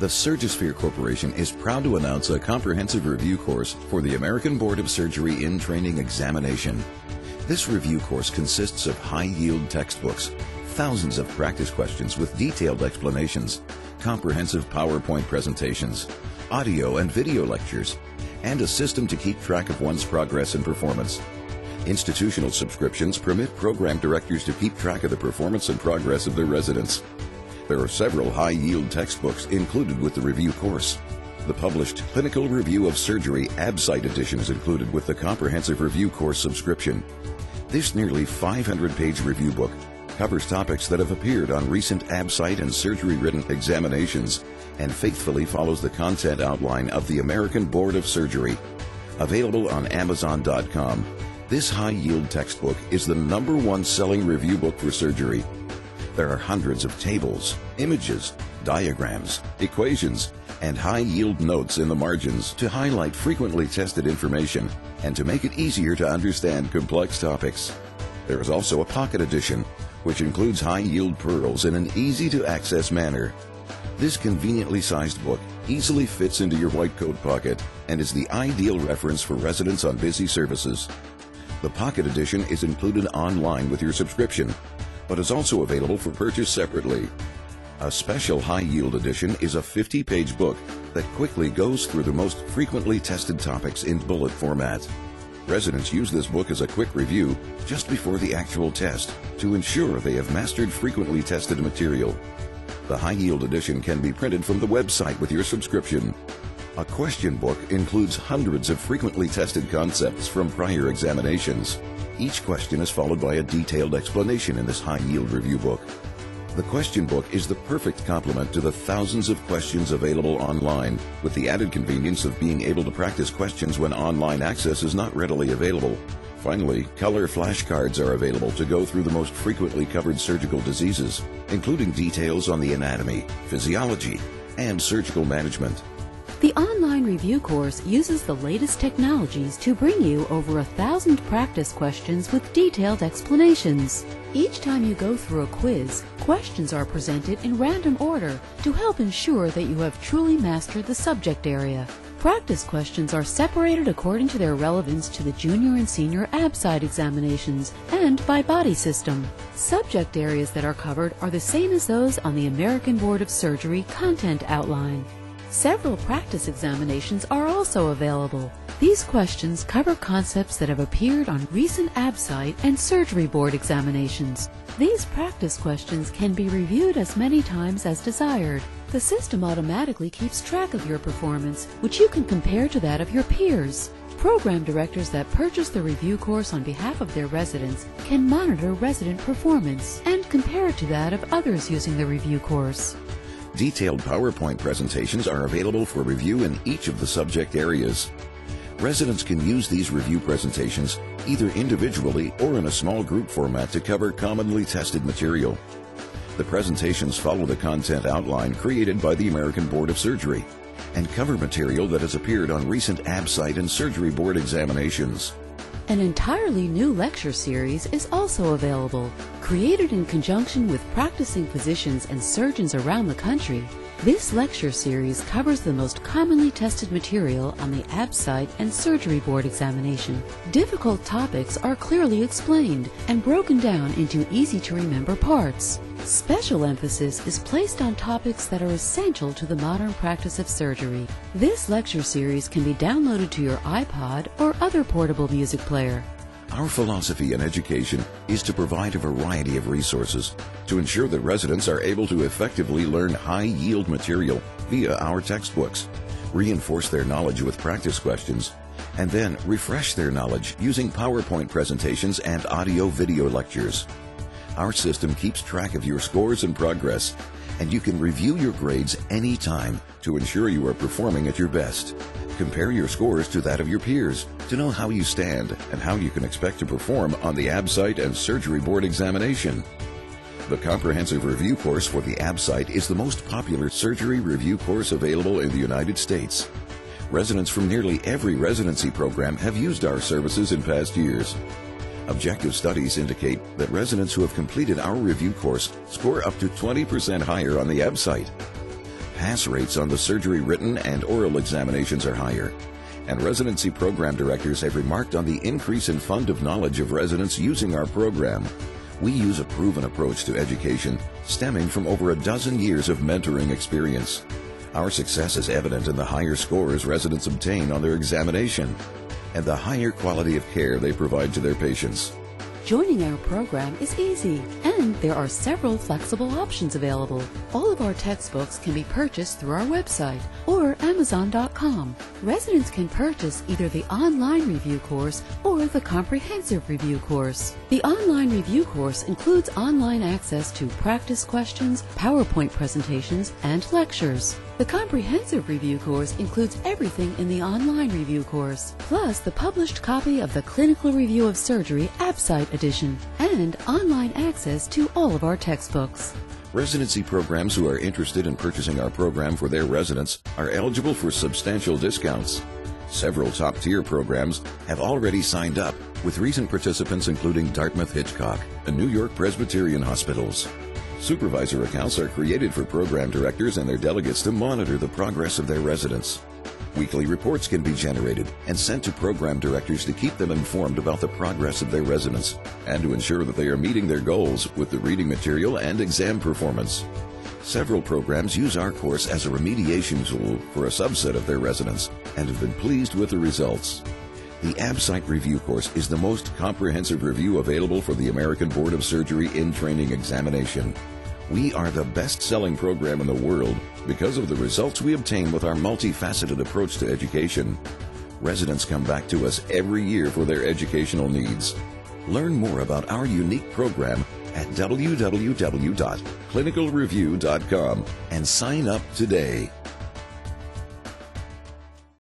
The Surgisphere Corporation is proud to announce a comprehensive review course for the American Board of Surgery in Training Examination. This review course consists of high-yield textbooks, thousands of practice questions with detailed explanations, comprehensive PowerPoint presentations, audio and video lectures, and a system to keep track of one's progress and performance. Institutional subscriptions permit program directors to keep track of the performance and progress of their residents. There are several high-yield textbooks included with the review course. The published Clinical Review of Surgery ABSITE edition is included with the Comprehensive Review Course subscription. This nearly 500-page review book covers topics that have appeared on recent ABSITE and surgery-written examinations and faithfully follows the content outline of the American Board of Surgery. Available on Amazon.com, this high-yield textbook is the number one selling review book for surgery. There are hundreds of tables, images, diagrams, equations, and high-yield notes in the margins to highlight frequently tested information and to make it easier to understand complex topics. There is also a pocket edition, which includes high-yield pearls in an easy-to-access manner. This conveniently sized book easily fits into your white coat pocket and is the ideal reference for residents on busy services. The Pocket Edition is included online with your subscription, but is also available for purchase separately. A special high-yield edition is a 50-page book that quickly goes through the most frequently tested topics in bullet format. Residents use this book as a quick review just before the actual test to ensure they have mastered frequently tested material. The high-yield edition can be printed from the website with your subscription. A question book includes hundreds of frequently tested concepts from prior examinations. Each question is followed by a detailed explanation in this high-yield review book. The question book is the perfect complement to the thousands of questions available online, with the added convenience of being able to practice questions when online access is not readily available. Finally, color flashcards are available to go through the most frequently covered surgical diseases, including details on the anatomy, physiology, and surgical management. The online review course uses the latest technologies to bring you over a thousand practice questions with detailed explanations. Each time you go through a quiz, questions are presented in random order to help ensure that you have truly mastered the subject area. Practice questions are separated according to their relevance to the junior and senior ABSITE examinations and by body system. Subject areas that are covered are the same as those on the American Board of Surgery content outline. Several practice examinations are also available. These questions cover concepts that have appeared on recent ABSITE and Surgery Board examinations. These practice questions can be reviewed as many times as desired. The system automatically keeps track of your performance, which you can compare to that of your peers. Program directors that purchase the review course on behalf of their residents can monitor resident performance and compare it to that of others using the review course. Detailed PowerPoint presentations are available for review in each of the subject areas. Residents can use these review presentations either individually or in a small group format to cover commonly tested material. The presentations follow the content outline created by the American Board of Surgery and cover material that has appeared on recent ABSITE and Surgery Board examinations. An entirely new lecture series is also available. Created in conjunction with practicing physicians and surgeons around the country, this lecture series covers the most commonly tested material on the ABSITE and Surgery Board examination. Difficult topics are clearly explained and broken down into easy to remember parts. Special emphasis is placed on topics that are essential to the modern practice of surgery. This lecture series can be downloaded to your iPod or other portable music player. Our philosophy in education is to provide a variety of resources to ensure that residents are able to effectively learn high-yield material via our textbooks, reinforce their knowledge with practice questions, and then refresh their knowledge using PowerPoint presentations and audio-video lectures. Our system keeps track of your scores and progress, and you can review your grades anytime to ensure you are performing at your best. Compare your scores to that of your peers to know how you stand and how you can expect to perform on the ABSITE and Surgery Board examination. The comprehensive review course for the ABSITE is the most popular surgery review course available in the United States. Residents from nearly every residency program have used our services in past years. Objective studies indicate that residents who have completed our review course score up to 20% higher on the ABSITE. Pass rates on the surgery written and oral examinations are higher. And residency program directors have remarked on the increase in fund of knowledge of residents using our program. We use a proven approach to education stemming from over a dozen years of mentoring experience. Our success is evident in the higher scores residents obtain on their examination and the higher quality of care they provide to their patients. Joining our program is easy, and there are several flexible options available. All of our textbooks can be purchased through our website or Amazon.com. Residents can purchase either the online review course or the comprehensive review course. The online review course includes online access to practice questions, PowerPoint presentations, and lectures. The comprehensive review course includes everything in the online review course, plus the published copy of the Clinical Review of Surgery ABSITE edition and online access to all of our textbooks. Residency programs who are interested in purchasing our program for their residents are eligible for substantial discounts. Several top tier programs have already signed up, with recent participants including Dartmouth Hitchcock and New York Presbyterian Hospitals. Supervisor accounts are created for program directors and their delegates to monitor the progress of their residents. Weekly reports can be generated and sent to program directors to keep them informed about the progress of their residents and to ensure that they are meeting their goals with the reading material and exam performance. Several programs use our course as a remediation tool for a subset of their residents and have been pleased with the results. The ABSITE Review course is the most comprehensive review available for the American Board of Surgery in Training examination. We are the best selling program in the world because of the results we obtain with our multifaceted approach to education. Residents come back to us every year for their educational needs. Learn more about our unique program at www.clinicalreview.com and sign up today.